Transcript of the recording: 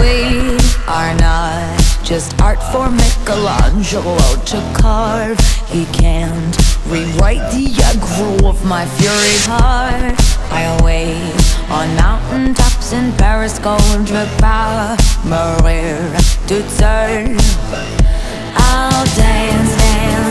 We are not just art for Michelangelo to carve. He can't rewrite the aggro of my fury heart. I'll wait on mountaintops in Paris Contre par mourir to turn. I'll dance, dance.